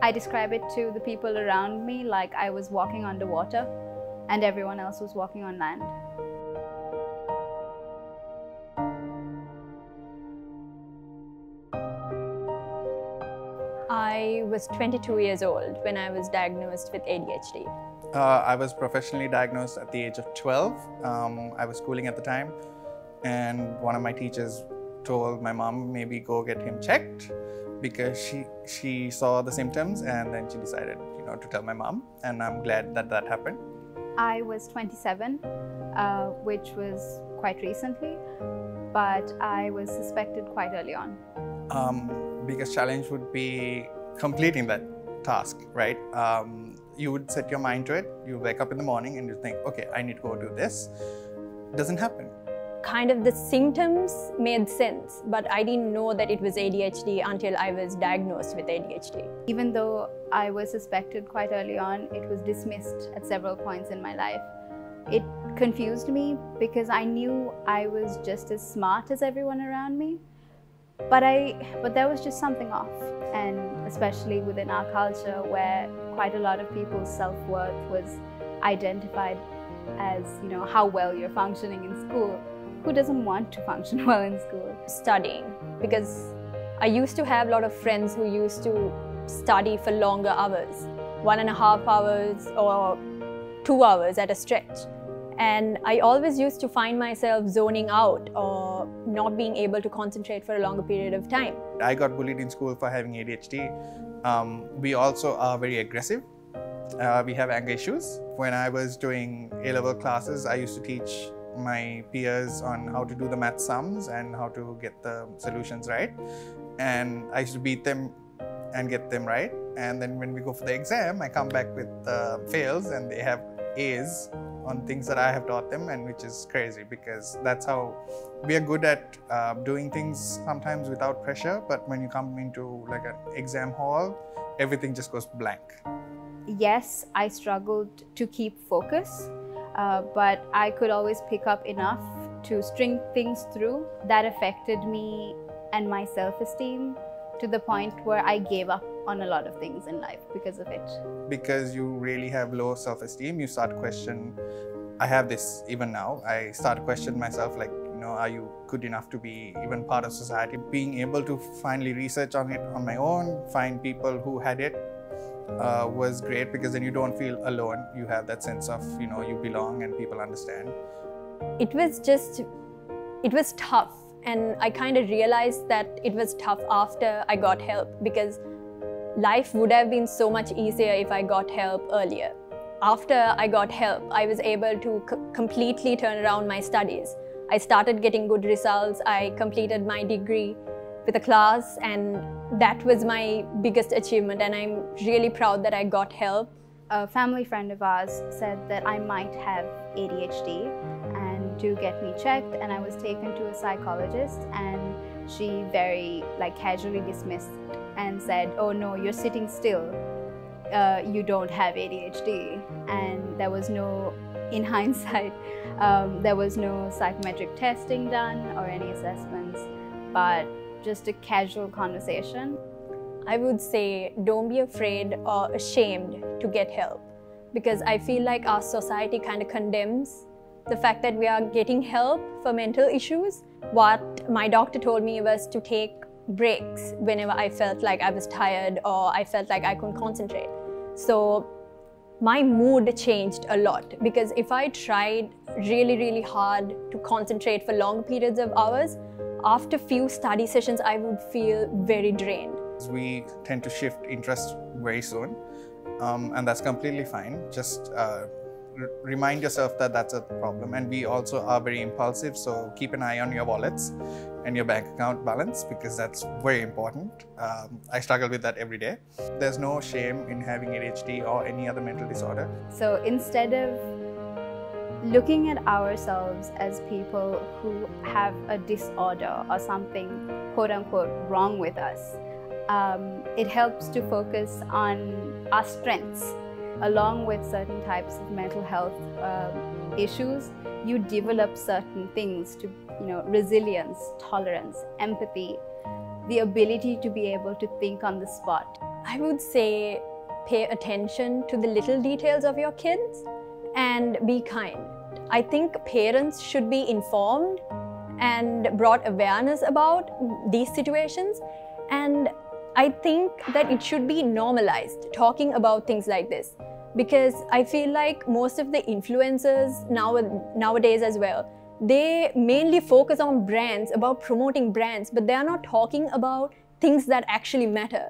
I describe it to the people around me like I was walking underwater and everyone else was walking on land. I was 22 years old when I was diagnosed with ADHD. Uh, I was professionally diagnosed at the age of 12. Um, I was schooling at the time, and one of my teachers told my mom maybe go get him checked because she she saw the symptoms and then she decided you know to tell my mom. And i'm glad that that happened. I was 27, uh, which was quite recently, but I was suspected quite early on. um, biggest challenge would be completing that task right? Um, you would set your mind to it. You wake up in the morning and you think okay i need to go do this. Doesn't happen Kind of the symptoms made sense, but I didn't know that it was ADHD until I was diagnosed with ADHD. Even though I was suspected quite early on, it was dismissed at several points in my life. It confused me because I knew I was just as smart as everyone around me, but I but there was just something off. And especially within our culture where quite a lot of people's self-worth was identified as, you know, how well you're functioning in school. Who doesn't want to function well in school? Studying, because I used to have a lot of friends who used to study for longer hours, one and a half hours or two hours at a stretch. And I always used to find myself zoning out or not being able to concentrate for a longer period of time. I got bullied in school for having ADHD. Um, we also are very aggressive. Uh, we have anger issues. When I was doing A level classes, I used to teach my peers on how to do the math sums and how to get the solutions right. And I used to beat them and get them right. And then when we go for the exam, I come back with uh, fails and they have A's on things that I have taught them, and which is crazy because that's how we are good at uh, doing things sometimes without pressure. But when you come into like an exam hall, everything just goes blank. yes, I struggled to keep focus, uh, but I could always pick up enough to string things through. That affected me and my self esteem to the point where I gave up on a lot of things in life because of it. because you really have low self-esteem you start question i have this even now i start question myself like you know are you good enough to be even part of society being able to finally research on it on my own find people who had it uh, was great because then you don't feel alone. You have that sense of you know you belong and people understand. It was just it was tough. And i kind of realized that it was tough after i got help because life would have been so much easier if i got help earlier. After i got help i was able to completely turn around my studies. I started getting good results. I completed my degree with a class and that was my biggest achievement and i'm really proud that i got help A family friend of ours said that I might have ADHD and to get me checked and I was taken to a psychologist and she very like casually dismissed and said, "Oh no, you're sitting still. Uh, you don't have ADHD." And there was no in hindsight, um, there was no psychometric testing done or any assessments, but just a casual conversation. I would say don't be afraid or ashamed to get help because I feel like our society kind of condemns the fact that we are getting help for mental issues. What my doctor told me was to take breaks whenever I felt like I was tired or I felt like I couldn't concentrate. So my mood changed a lot because if I tried really, really hard to concentrate for long periods of hours, after few study sessions, I would feel very drained. we tend to shift interest very soon um, and that's completely fine. Just uh, remind yourself that that's a problem. And we also are very impulsive so keep an eye on your wallets and your bank account balance because that's very important. Um, i struggle with that every day. There's no shame in having adhd or any other mental disorder. So instead of looking at ourselves as people who have a disorder or something quote unquote wrong with us, um, it helps to focus on our strengths. Along with certain types of mental health um, issues, you develop certain things to, you know, resilience, tolerance, empathy, the ability to be able to think on the spot. I would say pay attention to the little details of your kids and be kind. I think parents should be informed and brought awareness about these situations. And I think that it should be normalized talking about things like this because I feel like most of the influencers now nowadays as well they mainly focus on brands about promoting brands but they are not talking about things that actually matter